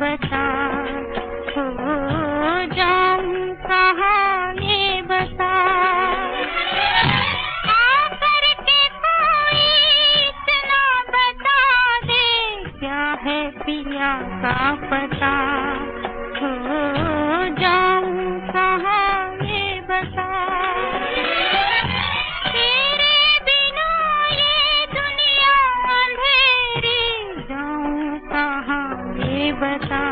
बता। हो जाऊँ कहाँ बता। बता दे क्या है पिया का पता? बता।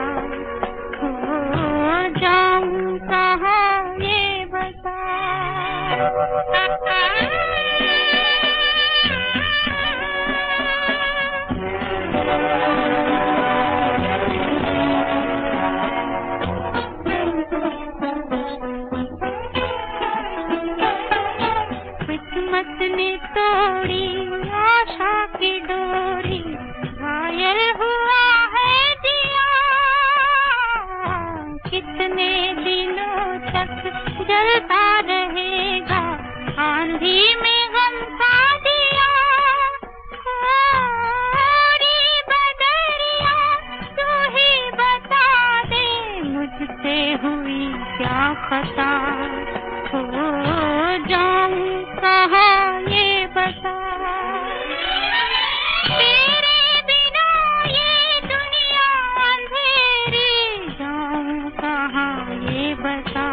हो जाऊँ कहाँ ये बता। किस्मत ने तोड़ी खता हो जाऊँ कहाँ ये बता। तेरे बिना ये दुनिया अंधेरी। जाऊँ कहाँ ये बता।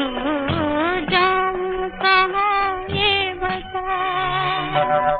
हो जाऊँ कहाँ ये बता।